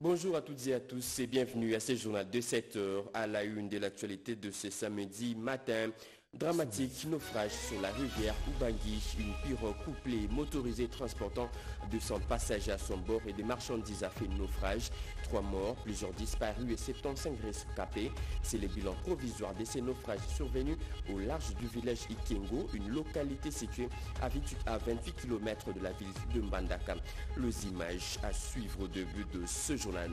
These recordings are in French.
Bonjour à toutes et à tous et bienvenue à ce journal de 7 heures à la une de l'actualité de ce samedi matin. Dramatique naufrage sur la rivière Ubangui, une pirogue couplée motorisée transportant 200 passagers à son bord et des marchandises a fait naufrage. Trois morts, plusieurs disparus et 75 rescapés. C'est le bilan provisoire de ces naufrages survenus au large du village Ikengo, une localité située à 28 km de la ville de Mbandaka. Les images à suivre au début de ce journal.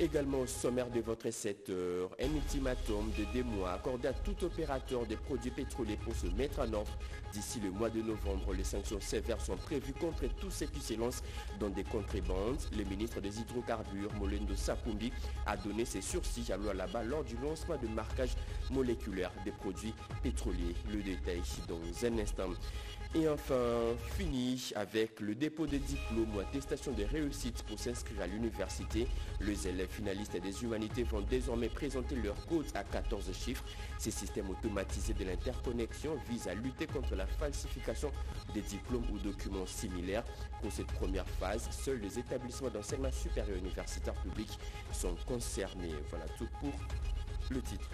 Également au sommaire de votre 7 heures, un ultimatum de deux mois accordé à tout opérateur des produits pétroliers pour se mettre en ordre. D'ici le mois de novembre, les sanctions sévères sont prévues contre tous ceux qui s'élancent dans des contrebandes. Le ministre des Hydrocarbures, Molendo Sakumbi, a donné ses sursis à là-bas lors du lancement de marquage moléculaire des produits pétroliers. Le détail dans un instant. Et enfin, fini avec le dépôt des diplômes ou attestation de réussite pour s'inscrire à l'université. Les élèves finalistes des humanités vont désormais présenter leur code à 14 chiffres. Ces systèmes automatisés de l'interconnexion visent à lutter contre la falsification des diplômes ou documents similaires. Pour cette première phase, seuls les établissements d'enseignement supérieur universitaire public sont concernés. Voilà tout pour le titre.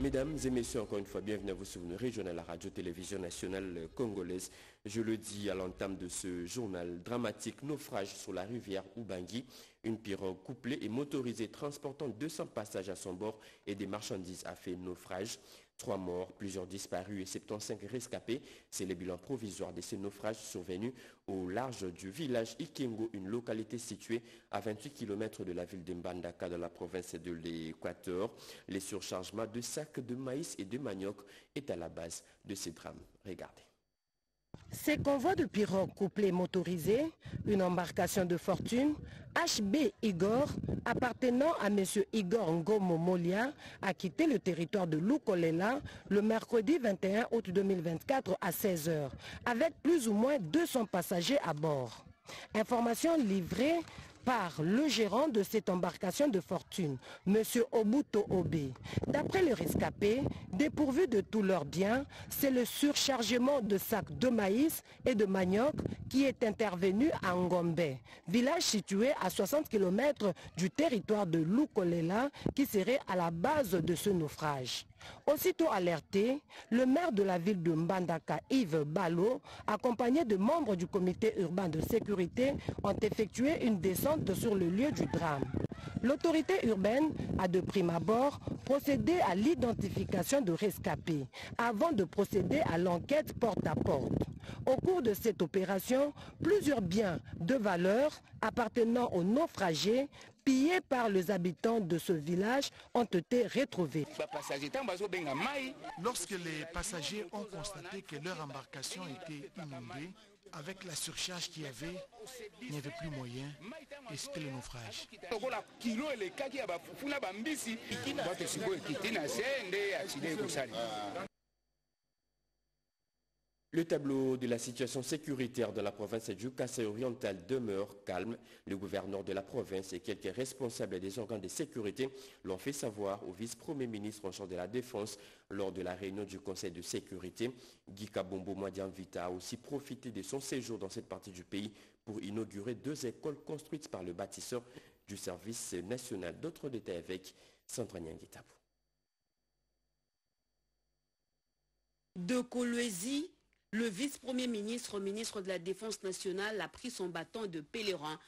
Mesdames et messieurs, encore une fois, bienvenue à vous sur une régionale, la radio-télévision nationale congolaise. Je le dis à l'entame de ce journal, dramatique naufrage sur la rivière Ubangui. Une pirogue couplée et motorisée transportant 200 passages à son bord et des marchandises a fait naufrage. Trois morts, plusieurs disparus et 75 rescapés. C'est le bilan provisoire de ces naufrages survenus au large du village Ikengo, une localité située à 28 km de la ville de Mbandaka dans la province de l'Équateur. Les surchargements de sacs de maïs et de manioc est à la base de ces drames. Regardez. Ces convois de pirogues couplées motorisées, une embarcation de fortune, HB Igor, appartenant à M. Igor Ngomo Molia, a quitté le territoire de Lukolela le mercredi 21 août 2024 à 16h, avec plus ou moins 200 passagers à bord. Information livrée par le gérant de cette embarcation de fortune, M. Obuto Obe. D'après le rescapé, dépourvu de tous leurs biens, c'est le surchargement de sacs de maïs et de manioc qui est intervenu à Ngombe, village situé à 60 km du territoire de Lukolela qui serait à la base de ce naufrage. Aussitôt alerté, le maire de la ville de Mbandaka, Yves Balo, accompagné de membres du comité urbain de sécurité, ont effectué une descente sur le lieu du drame. L'autorité urbaine a de prime abord procédé à l'identification de rescapés avant de procéder à l'enquête porte à porte. Au cours de cette opération, plusieurs biens de valeur appartenant aux naufragés pillés par les habitants de ce village ont été retrouvés. Lorsque les passagers ont constaté que leur embarcation était inondée, avec la surcharge qu'il y avait, il n'y avait plus moyen et c'était le naufrage. Le tableau de la situation sécuritaire de la province du Kassai oriental demeure calme. Le gouverneur de la province et quelques responsables des organes de sécurité l'ont fait savoir au vice-premier ministre en charge de la Défense lors de la réunion du Conseil de sécurité. Guy Kabombo Vita a aussi profité de son séjour dans cette partie du pays pour inaugurer deux écoles construites par le bâtisseur du service national. D'autres détails avec Sandra Nyangitabou. De Kolwezi, le vice-premier ministre, ministre de la Défense nationale, a pris son bâton de pèlerin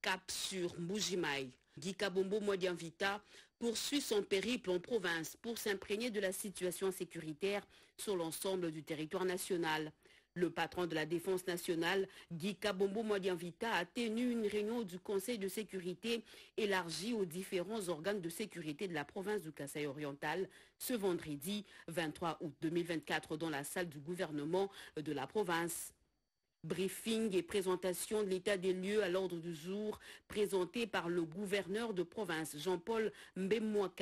cap sur Mbujimaï. Guy Kabombo Vita poursuit son périple en province pour s'imprégner de la situation sécuritaire sur l'ensemble du territoire national. Le patron de la Défense nationale, Guy Kabombo Modianvita, a tenu une réunion du Conseil de sécurité élargie aux différents organes de sécurité de la province du Kassai oriental ce vendredi 23 août 2024 dans la salle du gouvernement de la province. Briefing et présentation de l'état des lieux à l'ordre du jour présenté par le gouverneur de province Jean-Paul Mbemwa.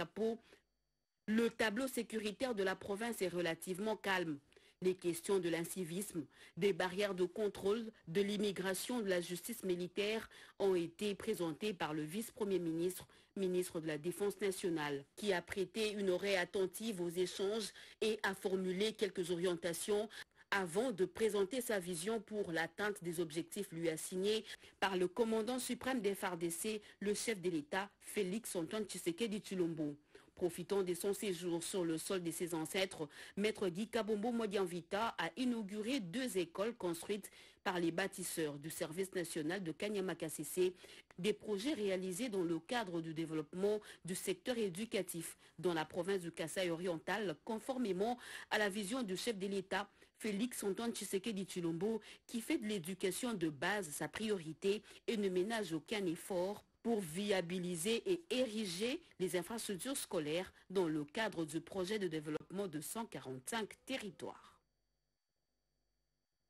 Le tableau sécuritaire de la province est relativement calme. Les questions de l'incivisme, des barrières de contrôle, de l'immigration, de la justice militaire ont été présentées par le vice-premier ministre, ministre de la Défense nationale, qui a prêté une oreille attentive aux échanges et a formulé quelques orientations avant de présenter sa vision pour l'atteinte des objectifs lui assignés par le commandant suprême des FARDC, le chef de l'État, Félix Antoine Tshisekedi Chilombo. Profitant de son séjour sur le sol de ses ancêtres, Maître Guy Kabombo Modianvita a inauguré deux écoles construites par les bâtisseurs du service national de Kanyamakassé, des projets réalisés dans le cadre du développement du secteur éducatif dans la province du Kassai oriental, conformément à la vision du chef de l'État, Félix Antoine Tshisekedi Chilombo, qui fait de l'éducation de base sa priorité et ne ménage aucun effort pour viabiliser et ériger les infrastructures scolaires dans le cadre du projet de développement de 145 territoires.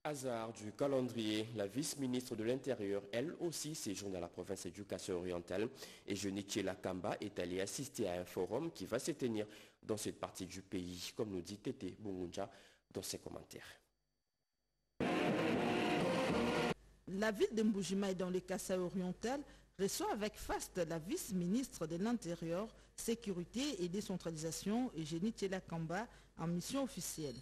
Hasard du calendrier, la vice-ministre de l'Intérieur, elle aussi séjourne à la province éducation orientale et Jenichi Lakamba est allée assister à un forum qui va se tenir dans cette partie du pays, comme nous dit Tété Bungunja dans ses commentaires. La ville de Mbujimaï dans le Kassai oriental reçoit avec faste la vice-ministre de l'Intérieur, Sécurité et Décentralisation, Eugénie Lakamba, en mission officielle.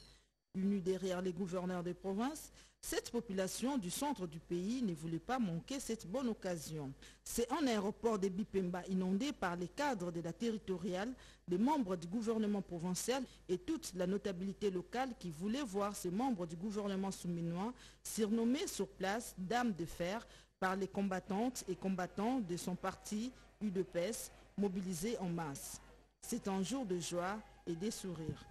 Unie derrière les gouverneurs des provinces, cette population du centre du pays ne voulait pas manquer cette bonne occasion. C'est un aéroport de Bipemba inondé par les cadres de la territoriale, les membres du gouvernement provincial et toute la notabilité locale qui voulaient voir ces membres du gouvernement souminois surnommés sur place Dames de fer par les combattantes et combattants de son parti UDPS mobilisés en masse. C'est un jour de joie et des sourires.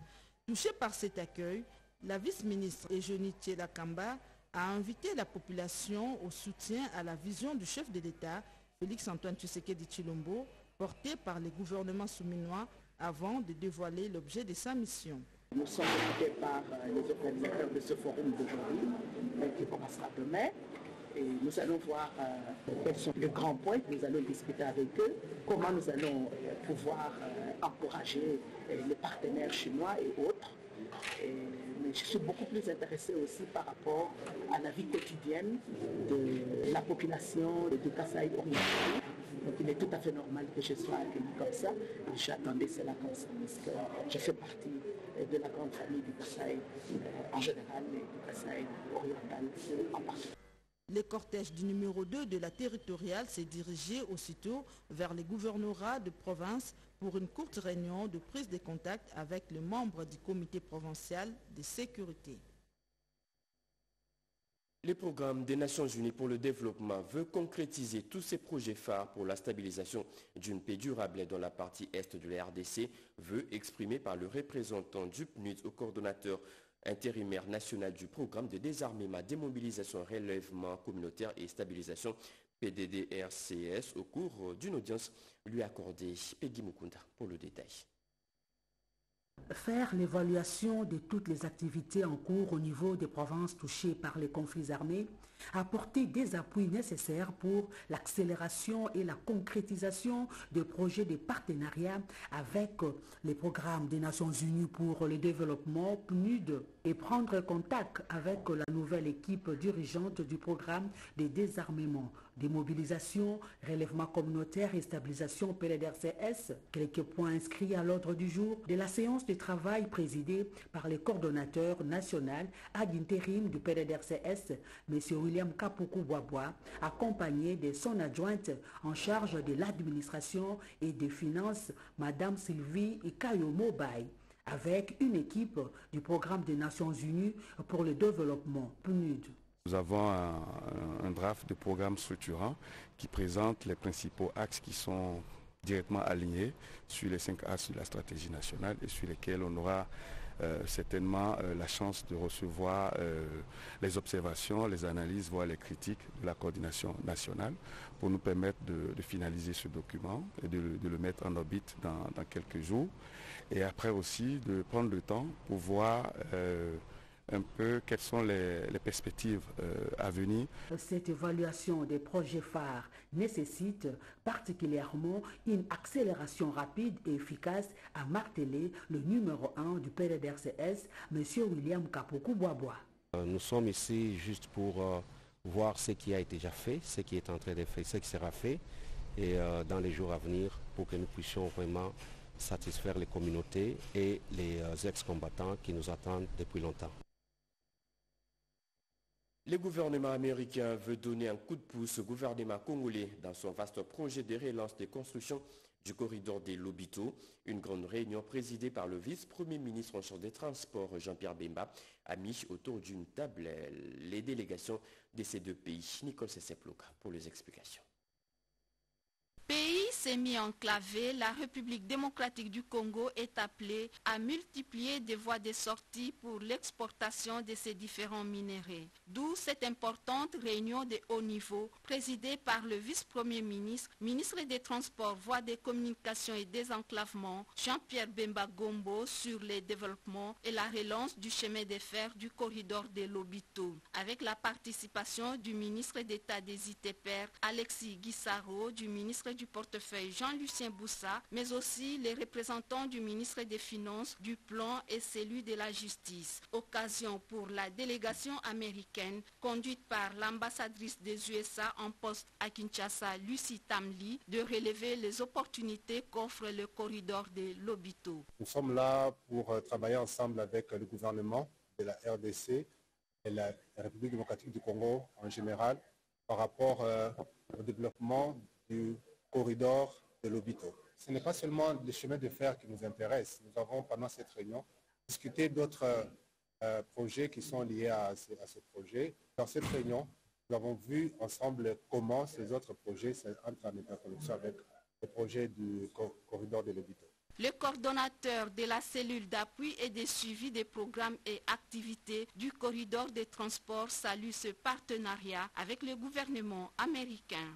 Touché par cet accueil, la vice-ministre Eugénie Lakamba a invité la population au soutien à la vision du chef de l'État, Félix-Antoine Tshisekedi Chilombo, portée par les gouvernements souminois avant de dévoiler l'objet de sa mission. Nous sommes invités par les organisateurs de ce forum d'aujourd'hui, qui commencera demain. Et nous allons voir quels sont les grands points, nous allons discuter avec eux, comment nous allons pouvoir encourager les partenaires chinois et autres mais je suis beaucoup plus intéressé aussi par rapport à la vie quotidienne de la population de Kassai oriental. Donc il est tout à fait normal que je sois accueilli comme ça. J'attendais cela comme ça parce que je fais partie de la grande famille du Kassai en général et du Kassai oriental en particulier. Le cortège du numéro 2 de la territoriale s'est dirigé aussitôt vers les gouvernorats de province pour une courte réunion de prise de contact avec les membres du comité provincial de sécurité. Le programme des Nations Unies pour le développement veut concrétiser tous ses projets phares pour la stabilisation d'une paix durable dans la partie est de la RDC, veut exprimé par le représentant du PNUD au coordonnateur intérimaire national du programme de désarmement, démobilisation, relèvement communautaire et stabilisation PDDRCS au cours d'une audience lui accordée. Peggy Mukunda pour le détail. Faire l'évaluation de toutes les activités en cours au niveau des provinces touchées par les conflits armés, apporter des appuis nécessaires pour l'accélération et la concrétisation de projets de partenariat avec les programmes des Nations Unies pour le développement PNUD et prendre contact avec la nouvelle équipe dirigeante du programme de désarmement, démobilisation, relèvement communautaire et stabilisation PLDRCS. Quelques points inscrits à l'ordre du jour de la séance de travail présidée par le coordonnateur national ad intérim du PLDRCS, M. William Kapuku Boisbois, accompagné de son adjointe en charge de l'administration et des finances, Mme Sylvie Ikayo Mobay avec une équipe du programme des Nations Unies pour le développement, PNUD. Nous avons un, un, draft de programme structurant qui présente les principaux axes qui sont directement alignés sur les cinq axes de la stratégie nationale et sur lesquels on aura certainement euh, la chance de recevoir euh, les observations, les analyses, voire les critiques de la coordination nationale pour nous permettre de, finaliser ce document et de, le mettre en orbite dans, quelques jours. Et après aussi de prendre le temps pour voir un peu quelles sont les, les perspectives euh, à venir. Cette évaluation des projets phares nécessite particulièrement une accélération rapide et efficace à marteler le numéro 1 du PDRCS, M. William Kapoku Boisbois. Nous sommes ici juste pour euh, voir ce qui a été déjà fait, ce qui est en train de faire, ce qui sera fait, et euh, dans les jours à venir, pour que nous puissions vraiment satisfaire les communautés et les ex-combattants qui nous attendent depuis longtemps. Le gouvernement américain veut donner un coup de pouce au gouvernement congolais dans son vaste projet de relance des constructions du corridor des Lobito. Une grande réunion présidée par le vice-premier ministre en charge des transports, Jean-Pierre Bemba, a mis autour d'une table les délégations de ces deux pays. Nicole Sesseploka pour les explications. Pays semi-enclavé, la République démocratique du Congo est appelée à multiplier des voies de sortie pour l'exportation de ces différents minéraux. D'où cette importante réunion de haut niveau présidée par le vice-premier ministre, ministre des Transports, voies des communications et des enclavements, Jean-Pierre Bemba Gombo sur les développements et la relance du chemin de fer du corridor de Lobito, avec la participation du ministre d'État des ITPR, Alexis Guissaro, du ministre du portefeuille Jean-Lucien Boussa, mais aussi les représentants du ministre des Finances, du Plan et celui de la Justice. Occasion pour la délégation américaine conduite par l'ambassadrice des USA en poste à Kinshasa, Lucie Tamli, de relever les opportunités qu'offre le corridor de Lobito. Nous sommes là pour euh, travailler ensemble avec le gouvernement de la RDC et la République démocratique du Congo en général par rapport euh, au développement du corridor de l'Obito. Ce n'est pas seulement les chemins de fer qui nous intéressent. Nous avons, pendant cette réunion, discuté d'autres euh, projets qui sont liés à, ce projet. Dans cette réunion, nous avons vu ensemble comment ces autres projets entrent en interconnexion avec le projet du corridor de l'Obito. Le coordonnateur de la cellule d'appui et de suivi des programmes et activités du corridor des transports salue ce partenariat avec le gouvernement américain.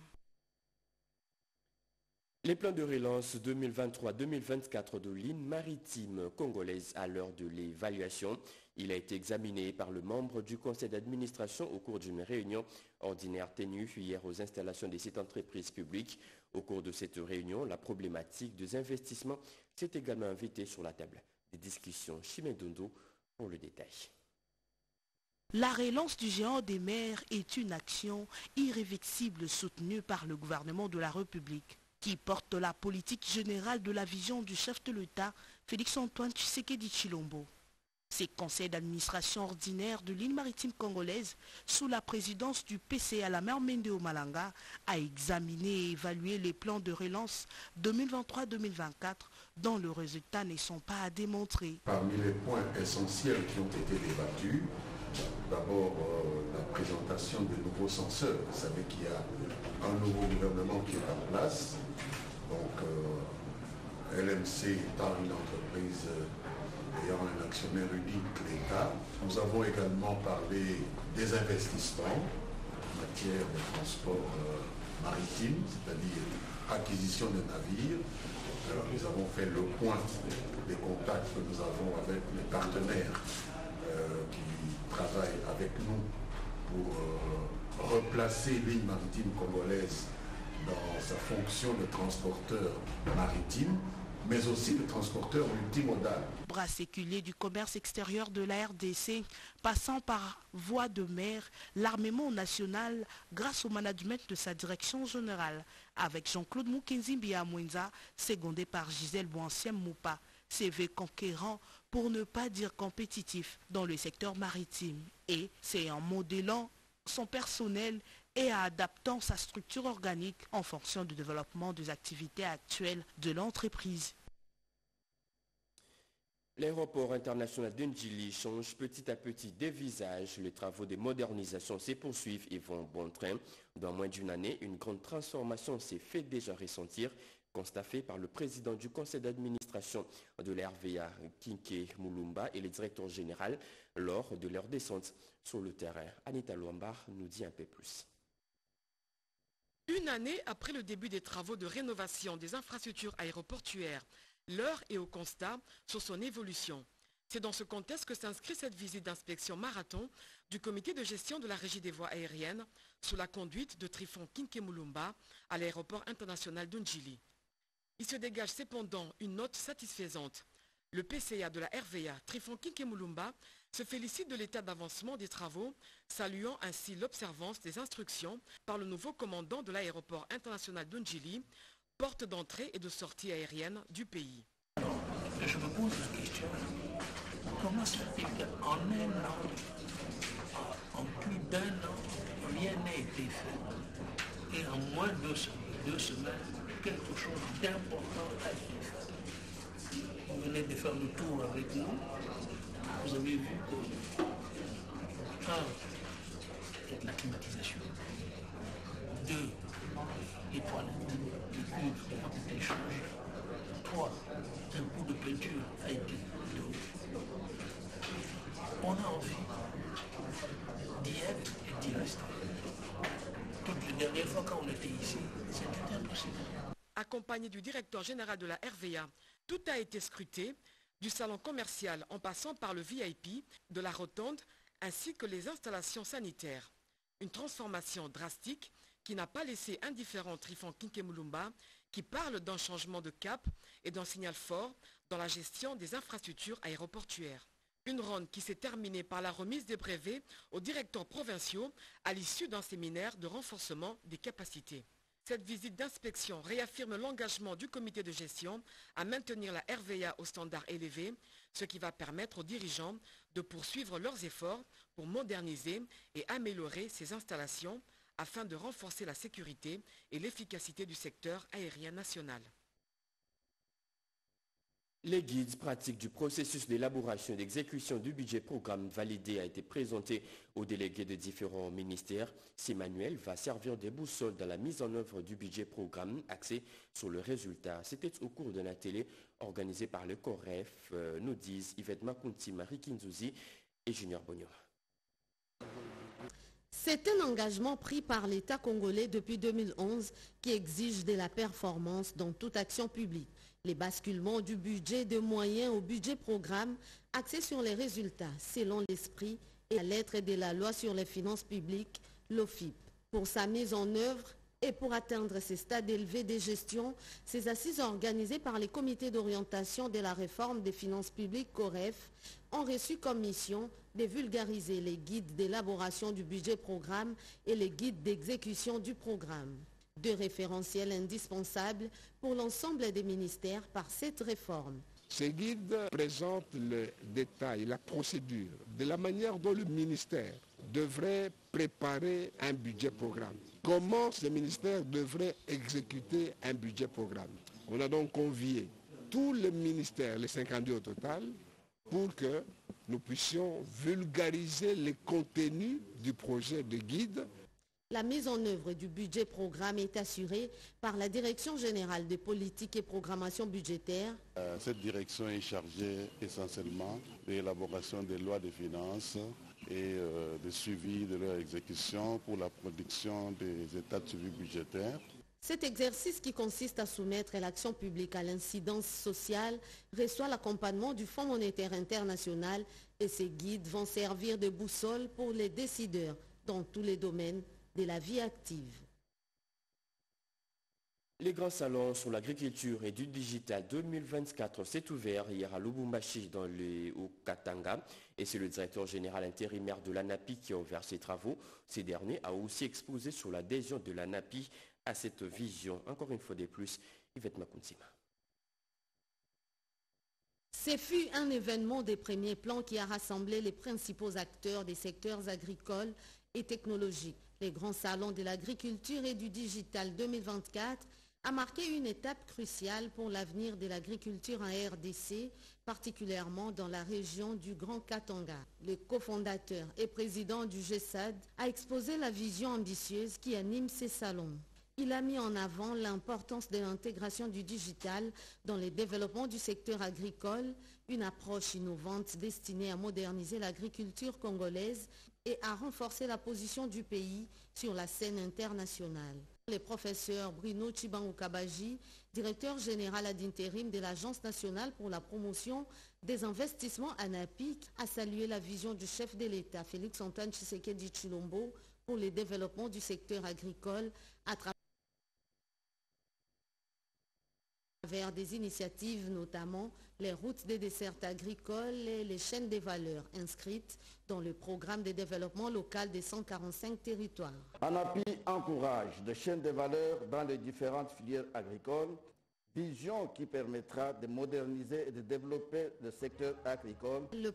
Les plans de relance 2023-2024 de l'île maritime congolaise à l'heure de l'évaluation. Il a été examiné par le membre du conseil d'administration au cours d'une réunion ordinaire tenue hier aux installations des sites entreprises publiques. Au cours de cette réunion, la problématique des investissements s'est également invitée sur la table des discussions. Chimedondo pour le détail. La relance du géant des mers est une action irréversible soutenue par le gouvernement de la République qui porte la politique générale de la vision du chef de l'État, Félix-Antoine Tshisekedi Chilombo. Ces conseils d'administration ordinaire de l'île maritime congolaise, sous la présidence du PC à la mer Mendeo Malanga, a examiné et évalué les plans de relance 2023-2024 dont le résultat ne sont pas à démontrer. Parmi les points essentiels qui ont été débattus, d'abord euh, la présentation des nouveaux censeurs. Vous savez qu'il y a un nouveau gouvernement qui est en place donc, euh, LMC étant une entreprise euh, ayant un actionnaire unique, l'État. Nous avons également parlé des investissements en matière de transport maritime, c'est-à-dire acquisition de navires. Alors, nous avons fait le point des contacts que nous avons avec les partenaires qui travaillent avec nous pour replacer l'île maritime congolaise dans sa fonction de transporteur maritime, mais aussi de transporteur multimodal. Bras séculier du commerce extérieur de la RDC, passant par voie de mer, l'armement national, grâce au management de sa direction générale, avec Jean-Claude Mukenzimbi Mwenza, secondé par Gisèle Boancien Moupa, CV conquérant pour ne pas dire compétitif dans le secteur maritime. Et c'est en modelant son personnel et à adaptant sa structure organique en fonction du développement des activités actuelles de l'entreprise. L'aéroport international d'Undjili change petit à petit des visages. Les travaux de modernisation se poursuivent et vont bon train. Dans moins d'une année, une grande transformation s'est fait déjà ressentir, constatée par le président du conseil d'administration de l'RVA, Kinke Mulumba, et le directeur général lors de leur descente sur le terrain. Anita Lombard nous dit un peu plus. Une année après le début des travaux de rénovation des infrastructures aéroportuaires, l'heure est au constat sur son évolution. C'est dans ce contexte que s'inscrit cette visite d'inspection marathon du comité de gestion de la régie des voies aériennes sous la conduite de Trifon Kinkemulumba à l'aéroport international d'Unjili. Il se dégage cependant une note satisfaisante. Le PCA de la RVA, Trifon Kinkemulumba, se félicite de l'état d'avancement des travaux, saluant ainsi l'observance des instructions par le nouveau commandant de l'aéroport international d'Unjili, porte d'entrée et de sortie aérienne du pays. je me pose la question, comment se fait qu'en un an, En plus d'un an, rien n'a été fait? Et en moins de deux semaines, quelque chose d'important été fait. Vous venez de faire le tour avec nous. Vous avez vu que, un, c'est la climatisation. Deux, les toilettes, les changés. Trois, un coup de peinture a été donné. On a envie d'y être et d'y rester. Toutes les dernières fois quand on était ici, c'était impossible. Accompagné du directeur général de la RVA, tout a été scruté, du salon commercial en passant par le VIP, de la rotonde, ainsi que les installations sanitaires. Une transformation drastique qui n'a pas laissé indifférent Trifon Kinkemulumba, qui parle d'un changement de cap et d'un signal fort dans la gestion des infrastructures aéroportuaires. Une ronde qui s'est terminée par la remise des brevets aux directeurs provinciaux à l'issue d'un séminaire de renforcement des capacités. Cette visite d'inspection réaffirme l'engagement du comité de gestion à maintenir la RVA au standard élevé, ce qui va permettre aux dirigeants de poursuivre leurs efforts pour moderniser et améliorer ces installations afin de renforcer la sécurité et l'efficacité du secteur aérien national. Les guides pratiques du processus d'élaboration et d'exécution du budget programme validé a été présenté aux délégués de différents ministères. Ces manuels va servir de boussole dans la mise en œuvre du budget programme axé sur le résultat. C'était au cours d'un atelier organisé par le COREF, euh, nous disent Yvette Makunti, Marie Kinzouzi et Junior Bognon. C'est un engagement pris par l'État congolais depuis 2011 qui exige de la performance dans toute action publique. Les basculements du budget de moyens au budget programme axés sur les résultats selon l'esprit et la lettre de la loi sur les finances publiques, l'OFIP. Pour sa mise en œuvre et pour atteindre ces stades élevés de gestion, ces assises organisées par les comités d'orientation de la réforme des finances publiques COREF ont reçu comme mission de vulgariser les guides d'élaboration du budget programme et les guides d'exécution du programme. Deux référentiels indispensables pour l'ensemble des ministères par cette réforme. Ces guides présentent le détail, la procédure de la manière dont le ministère devrait préparer un budget programme. Comment ce ministère devrait exécuter un budget programme. On a donc convié tous les ministères, les 52 au total, pour que nous puissions vulgariser les contenus du projet de guide. La mise en œuvre du budget programme est assurée par la Direction générale des politiques et programmation budgétaire. Euh, cette direction est chargée essentiellement de l'élaboration des lois de finances et euh, de suivi de leur exécution pour la production des états de suivi budgétaire. Cet exercice qui consiste à soumettre l'action publique à l'incidence sociale reçoit l'accompagnement du Fonds monétaire international et ces guides vont servir de boussole pour les décideurs dans tous les domaines de la vie active. Les grands salons sur l'agriculture et du digital 2024 s'est ouvert hier à Lubumbashi dans le au Katanga et c'est le directeur général intérimaire de l'ANAPI qui a ouvert ses travaux. Ces derniers a aussi exposé sur l'adhésion de l'ANAPI à cette vision. Encore une fois de plus, Yvette Makuntsima. Ce fut un événement des premiers plans qui a rassemblé les principaux acteurs des secteurs agricoles et technologiques. Les grands salons de l'agriculture et du digital 2024 a marqué une étape cruciale pour l'avenir de l'agriculture en RDC, particulièrement dans la région du Grand Katanga. Le cofondateur et président du GESAD a exposé la vision ambitieuse qui anime ces salons. Il a mis en avant l'importance de l'intégration du digital dans le développement du secteur agricole, une approche innovante destinée à moderniser l'agriculture congolaise et à renforcer la position du pays sur la scène internationale. Le professeur Bruno Chibangukabaji, directeur général ad intérim de l'Agence nationale pour la promotion des investissements ANAPIC, a salué la vision du chef de l'État, Félix Antoine Tshisekedi Chulombo, pour le développement du secteur agricole à travers des initiatives, notamment les routes des desserts agricoles et les chaînes des valeurs inscrites dans le programme de développement local des 145 territoires. ANAPI encourage des chaînes de valeur dans les différentes filières agricoles, vision qui permettra de moderniser et de développer le secteur agricole. Le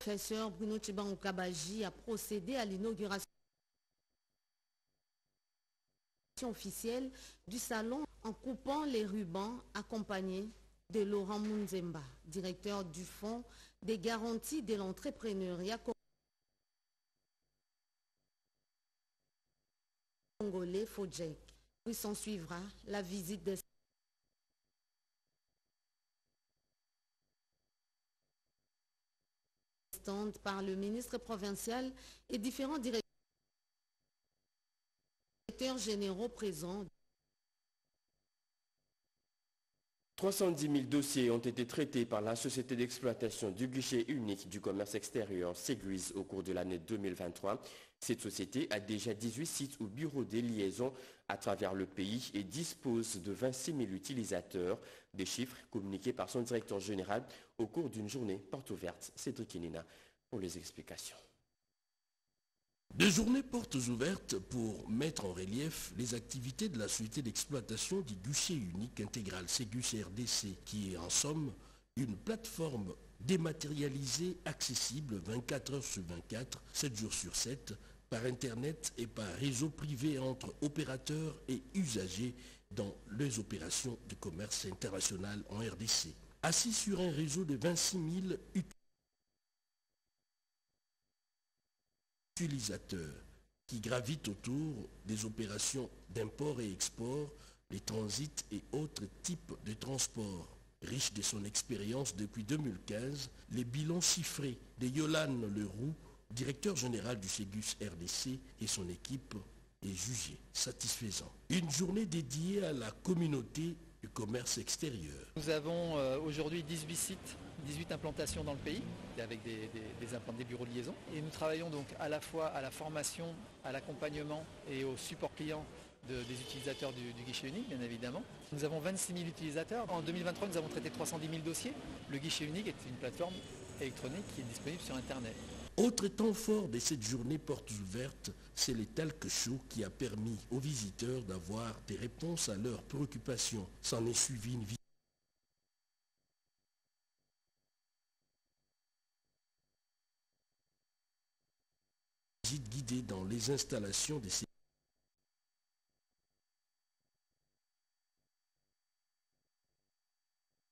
professeur Bruno Chibango Kabaji a procédé à l'inauguration officielle du salon en coupant les rubans accompagné de Laurent Munzemba, directeur du Fonds des garanties de l'entrepreneuriat congolais FOJEC. Puis s'en suivra la visite des stands par le ministre provincial et différents directeurs généraux présents. 310 000 dossiers ont été traités par la société d'exploitation du guichet unique du commerce extérieur Seguiz au cours de l'année 2023. Cette société a déjà 18 sites ou bureaux de liaison à travers le pays et dispose de 26 000 utilisateurs, des chiffres communiqués par son directeur général au cours d'une journée porte ouverte. Cédric Kenina pour les explications. Des journées portes ouvertes pour mettre en relief les activités de la société d'exploitation du guichet unique intégral Ségus RDC, qui est en somme une plateforme dématérialisée accessible 24 heures sur 24, 7 jours sur 7, par Internet et par réseau privé entre opérateurs et usagers dans les opérations de commerce international en RDC. Assis sur un réseau de 26 000 utilisateurs qui gravitent autour des opérations d'import et export, les transits et autres types de transports. Riche de son expérience depuis 2015, les bilans chiffrés de Yolande Leroux, directeur général du Ségus RDC et son équipe est jugé satisfaisant. Une journée dédiée à la communauté du commerce extérieur. Nous avons euh, aujourd'hui 18 sites 18 implantations dans le pays, avec des, des, bureaux de liaison. Et nous travaillons donc à la fois à la formation, à l'accompagnement et au support client des utilisateurs du, guichet unique, bien évidemment. Nous avons 26 000 utilisateurs. En 2023, nous avons traité 310 000 dossiers. Le guichet unique est une plateforme électronique qui est disponible sur Internet. Autre temps fort de cette journée portes ouvertes, c'est le talk show qui a permis aux visiteurs d'avoir des réponses à leurs préoccupations. S'en est suivi une dans les installations des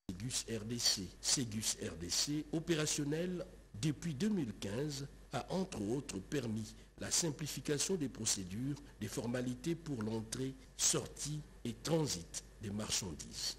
Ségus RDC. Ségus RDC, opérationnel depuis 2015, a entre autres permis la simplification des procédures, des formalités pour l'entrée, sortie et transit des marchandises.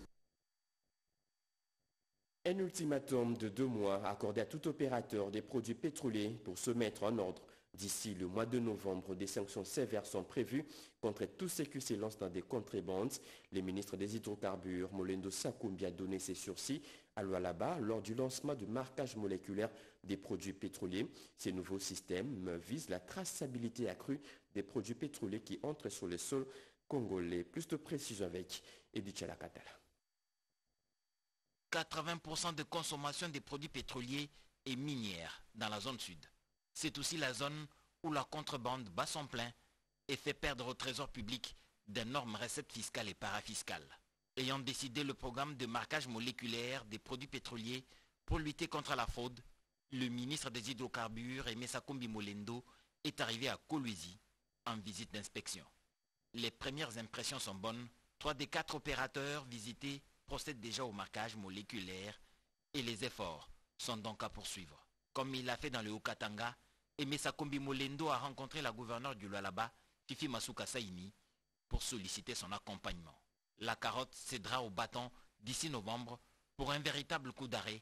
Un ultimatum de deux mois accordé à tout opérateur des produits pétroliers pour se mettre en ordre D'ici le mois de novembre, des sanctions sévères sont prévues contre tous ceux qui se lancent dans des contrebandes. Le ministre des Hydrocarbures, Molendo Sakoumbi, a donné ses sursis à Lualaba lors du lancement du marquage moléculaire des produits pétroliers. Ces nouveaux systèmes visent la traçabilité accrue des produits pétroliers qui entrent sur le sol congolais. Plus de précision avec Edith Chalakatala. 80% de consommation des produits pétroliers et minières dans la zone sud. C'est aussi la zone où la contrebande bat son plein et fait perdre au trésor public d'énormes recettes fiscales et parafiscales. Ayant décidé le programme de marquage moléculaire des produits pétroliers pour lutter contre la fraude, le ministre des Hydrocarbures, Aimé Sakumbi Molendo, est arrivé à Kolwezi en visite d'inspection. Les premières impressions sont bonnes. Trois des quatre opérateurs visités procèdent déjà au marquage moléculaire et les efforts sont donc à poursuivre. Comme il l'a fait dans le Haut-Katanga, et Sakombi Molendo a rencontré la gouverneure du Lualaba, Fifi Masuka Saini, pour solliciter son accompagnement. La carotte cédera au bâton d'ici novembre pour un véritable coup d'arrêt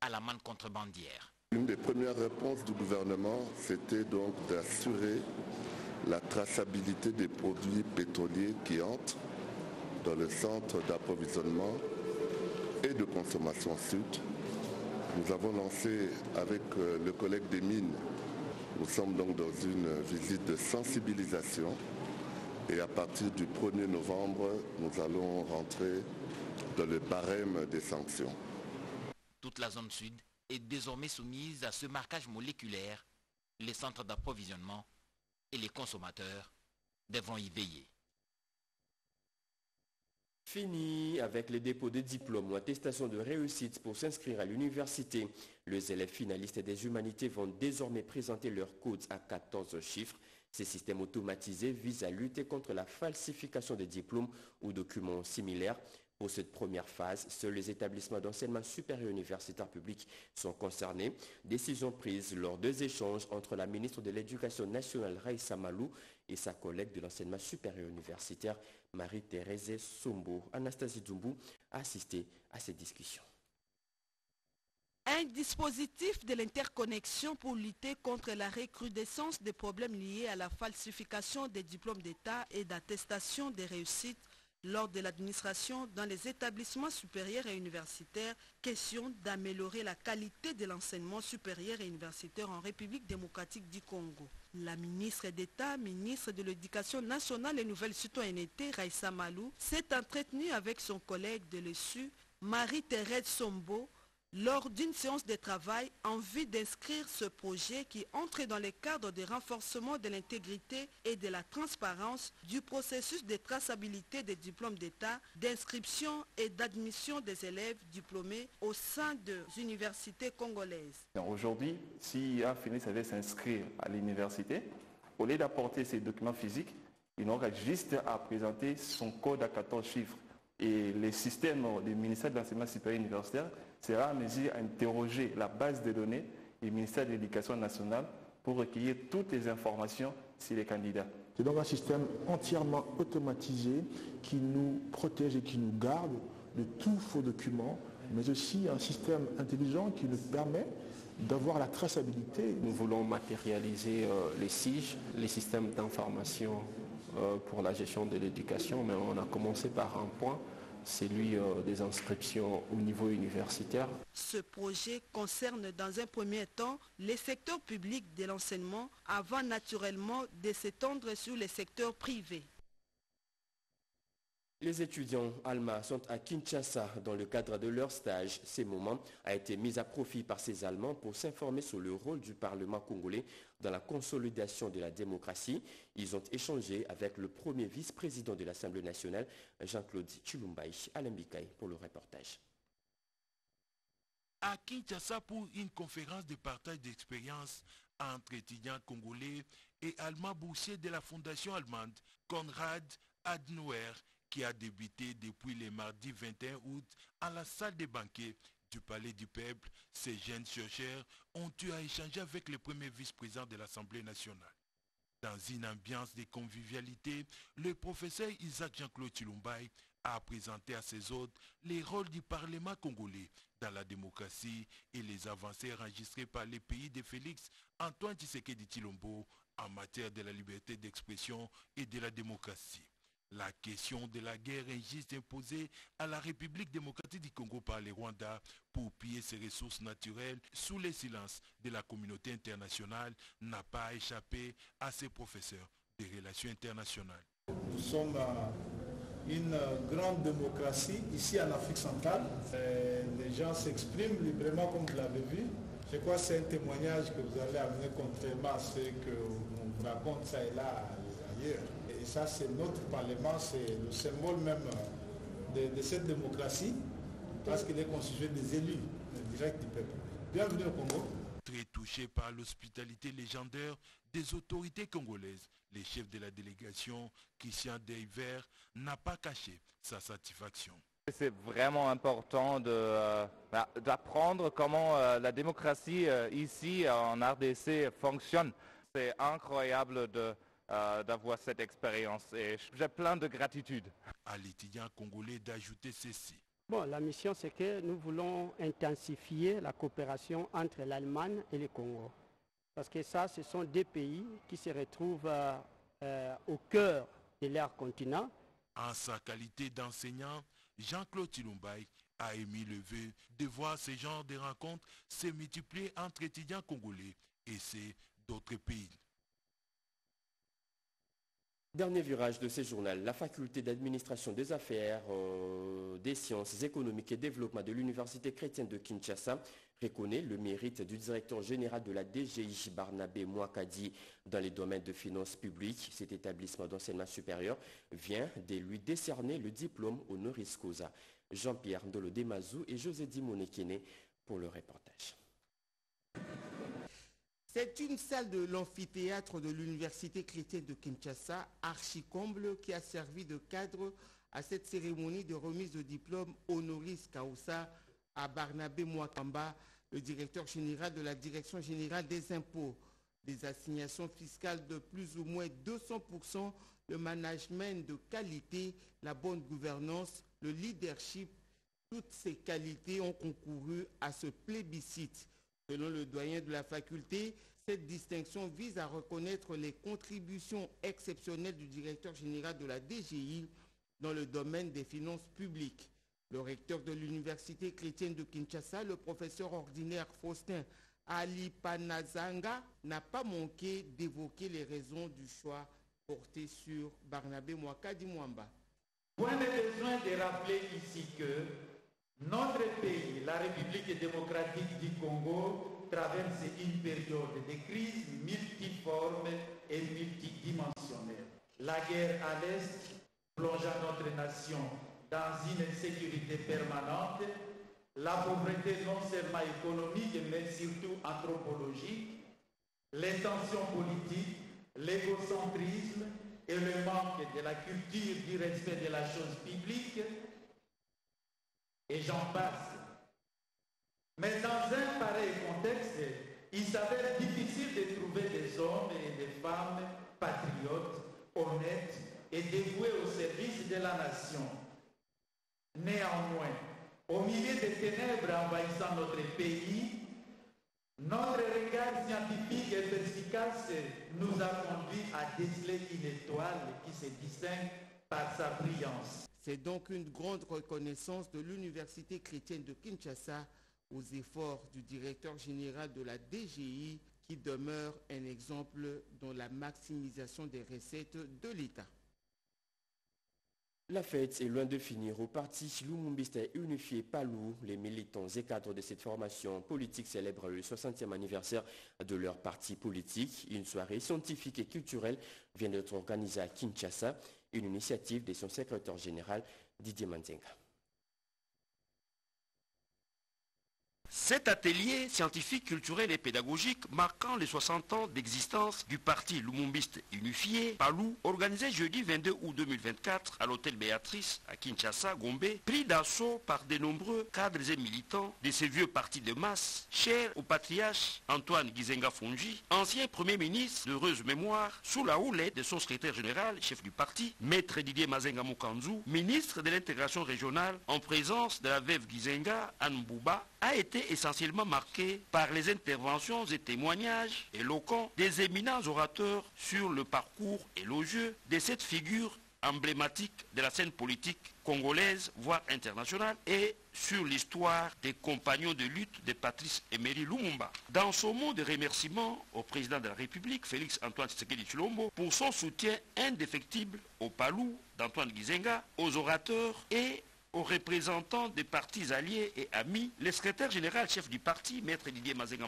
à la manne contrebandière. Une des premières réponses du gouvernement, c'était donc d'assurer la traçabilité des produits pétroliers qui entrent dans le centre d'approvisionnement et de consommation sud. Nous avons lancé avec euh, le collègue des mines nous sommes donc dans une visite de sensibilisation et à partir du 1er novembre, nous allons rentrer dans le barème des sanctions. Toute la zone sud est désormais soumise à ce marquage moléculaire. Les centres d'approvisionnement et les consommateurs devront y veiller. Fini avec les dépôts de diplômes ou attestations de réussite pour s'inscrire à l'université. Les élèves finalistes des humanités vont désormais présenter leurs codes à 14 chiffres. Ces systèmes automatisés visent à lutter contre la falsification des diplômes ou documents similaires. Pour cette première phase, seuls les établissements d'enseignement supérieur universitaire public sont concernés. Décision prise lors deux échanges entre la ministre de l'Éducation nationale Raïssa Malou et sa collègue de l'enseignement supérieur universitaire Marie-Thérèse Sombo. Anastasie Doumbou a assisté à ces discussions. Un dispositif de l'interconnexion pour lutter contre la recrudescence des problèmes liés à la falsification des diplômes d'État et d'attestation des réussites lors de l'administration dans les établissements supérieurs et universitaires, question d'améliorer la qualité de l'enseignement supérieur et universitaire en République démocratique du Congo. La ministre d'État, ministre de l'Éducation nationale et nouvelle citoyenneté, Raissa Malou, s'est entretenue avec son collègue de l'ESU, Marie-Thérèse Sombo, lors d'une séance de travail en vue d'inscrire ce projet qui entre dans le cadre de renforcement de l'intégrité et de la transparence du processus de traçabilité des diplômes d'État, d'inscription et d'admission des élèves diplômés au sein des universités congolaises. Aujourd'hui, si un finisse avait s'inscrire à l'université, au lieu d'apporter ses documents physiques, il n'aurait juste à présenter son code à 14 chiffres. Et les systèmes du ministère de l'enseignement supérieur universitaire sera en mesure d'interroger la base de données du ministère de l'Éducation nationale pour recueillir toutes les informations sur les candidats. C'est donc un système entièrement automatisé qui nous protège et qui nous garde de tout faux document, mais aussi un système intelligent qui nous permet d'avoir la traçabilité. Nous voulons matérialiser euh, les SIG, les systèmes d'information euh, pour la gestion de l'éducation, mais on a commencé par un point celui euh, des inscriptions au niveau universitaire. Ce projet concerne dans un premier temps les secteurs publics de l'enseignement avant naturellement de s'étendre sur les secteurs privés. Les étudiants Alma sont à Kinshasa dans le cadre de leur stage. Ces moments a été mis à profit par ces Allemands pour s'informer sur le rôle du Parlement congolais dans la consolidation de la démocratie. Ils ont échangé avec le premier vice-président de l'Assemblée nationale, Jean-Claude Chilumbaï, Alembikaï, pour le reportage. À Kinshasa pour une conférence de partage d'expérience entre étudiants congolais et allemands boursiers de la fondation allemande Konrad Adenauer qui a débuté depuis le mardi 21 août à la salle des banquets du Palais du Peuple, ces jeunes chercheurs ont eu à échanger avec le premier vice-président de l'Assemblée nationale. Dans une ambiance de convivialité, le professeur Isaac Jean-Claude Chilumbaï a présenté à ses hôtes les rôles du Parlement congolais dans la démocratie et les avancées enregistrées par les pays de Félix Antoine Tshisekedi Chilombo en matière de la liberté d'expression et de la démocratie. La question de la guerre injuste imposée à la République démocratique du Congo par les Rwandais pour piller ses ressources naturelles sous le silence de la communauté internationale n'a pas échappé à ces professeurs des relations internationales. Nous sommes une grande démocratie ici en Afrique centrale. Les gens s'expriment librement comme vous l'avez vu. Je crois que c'est un témoignage que vous allez amener contrairement à ce qu'on raconte ça et là ailleurs. Et ça, c'est notre Parlement, c'est le symbole même de, de cette démocratie, parce qu'il est constitué des élus directs du peuple. Bienvenue au Congo. Très touché par l'hospitalité légendaire des autorités congolaises, le chef de la délégation, Christian Deiver, n'a pas caché sa satisfaction. C'est vraiment important d'apprendre comment euh, la démocratie euh, ici en RDC fonctionne. C'est incroyable de, euh, d'avoir cette expérience et j'ai plein de gratitude. À l'étudiant congolais d'ajouter ceci. Bon, la mission c'est que nous voulons intensifier la coopération entre l'Allemagne et le Congo. Parce que ça, ce sont deux pays qui se retrouvent euh, euh, au cœur de leur continent. En sa qualité d'enseignant, Jean-Claude Tilumbaï a émis le vœu de voir ce genre de rencontres se multiplier entre étudiants congolais et ceux d'autres pays. Dernier virage de ce journal, la faculté d'administration des affaires, euh, des sciences économiques et développement de l'université chrétienne de Kinshasa reconnaît le mérite du directeur général de la DGI Barnabé Mouakadi dans les domaines de finances publiques. Cet établissement d'enseignement supérieur vient de lui décerner le diplôme honoris causa. Jean-Pierre Ndolo Demazou et José Dimonekene pour le reportage. C'est une salle de l'amphithéâtre de l'Université chrétienne de Kinshasa, archicomble, qui a servi de cadre à cette cérémonie de remise de diplôme honoris causa à Barnabé Mouakamba, le directeur général de la Direction générale des impôts. Des assignations fiscales de plus ou moins 200%, le management de qualité, la bonne gouvernance, le leadership, toutes ces qualités ont concouru à ce plébiscite. Selon le doyen de la faculté, cette distinction vise à reconnaître les contributions exceptionnelles du directeur général de la DGI dans le domaine des finances publiques. Le recteur de l'Université chrétienne de Kinshasa, le professeur ordinaire Faustin Ali Panazanga, n'a pas manqué d'évoquer les raisons du choix porté sur Barnabé Mouakadi Mwamba. Notre pays, la République démocratique du Congo, traverse une période de crise multiforme et multidimensionnelle. La guerre à l'Est plongea notre nation dans une insécurité permanente, la pauvreté non seulement économique mais surtout anthropologique, les tensions politiques, l'égocentrisme et le manque de la culture du respect de la chose publique, et j'en passe. Mais dans un pareil contexte, il s'avère difficile de trouver des hommes et des femmes patriotes, honnêtes et dévoués au service de la nation. Néanmoins, au milieu des ténèbres envahissant notre pays, notre regard scientifique et perspicace nous a conduit à déceler une étoile qui se distingue par sa brillance. C'est donc une grande reconnaissance de l'Université chrétienne de Kinshasa aux efforts du directeur général de la DGI qui demeure un exemple dans la maximisation des recettes de l'État. La fête est loin de finir. Au parti Lumumbista unifié Palou, les militants et cadres de cette formation politique célèbrent le 60e anniversaire de leur parti politique. Une soirée scientifique et culturelle vient d'être organisée à Kinshasa, une initiative de son secrétaire général Didier Manzenga. Cet atelier scientifique, culturel et pédagogique marquant les 60 ans d'existence du parti Lumumbiste unifié, Palou, organisé jeudi 22 août 2024 à l'hôtel Béatrice à Kinshasa, Gombe, pris d'assaut par de nombreux cadres et militants de ces vieux partis de masse, chers au patriarche Antoine Gizenga Fonji, ancien premier ministre d'heureuse mémoire, sous la houlette de son secrétaire général, chef du parti, maître Didier Mazenga Mukanzu, ministre de l'intégration régionale, en présence de la veuve Gizenga Anbouba, a été essentiellement marqué par les interventions et témoignages éloquents des éminents orateurs sur le parcours élogieux de cette figure emblématique de la scène politique congolaise, voire internationale, et sur l'histoire des compagnons de lutte de Patrice Emery Lumumba. Dans son mot de remerciement au président de la République, Félix Antoine Tshisekedi Chilombo, pour son soutien indéfectible au Palou d'Antoine Gizenga, aux orateurs et aux représentants des partis alliés et amis, le secrétaire général chef du parti, Maître Didier Mazenga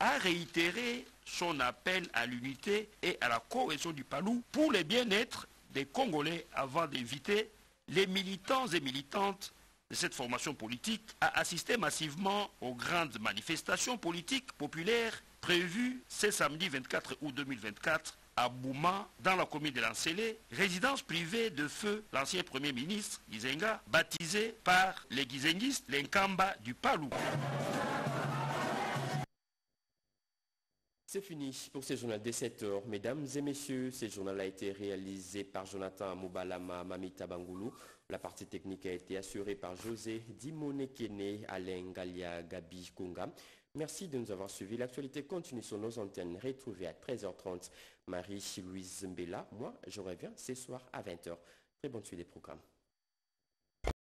a réitéré son appel à l'unité et à la cohésion du Palou pour le bien-être des Congolais avant d'inviter les militants et militantes de cette formation politique à assister massivement aux grandes manifestations politiques populaires prévues ce samedi 24 août 2024 à Bouma, dans la commune de Lancélé, résidence privée de feu l'ancien Premier ministre Gizenga, baptisé par les Gizengistes l'Enkamba du Palou. C'est fini pour ce journal de 7 heures. Mesdames et messieurs, ce journal a été réalisé par Jonathan Moubalama Mamita Bangoulou. La partie technique a été assurée par José Dimonekene Alain Galia Gabi Konga. Merci de nous avoir suivis. L'actualité continue sur nos antennes. Retrouvez à 13h30 Marie-Louise Mbella. Moi, je reviens ce soir à 20h. Très bonne suite des programmes.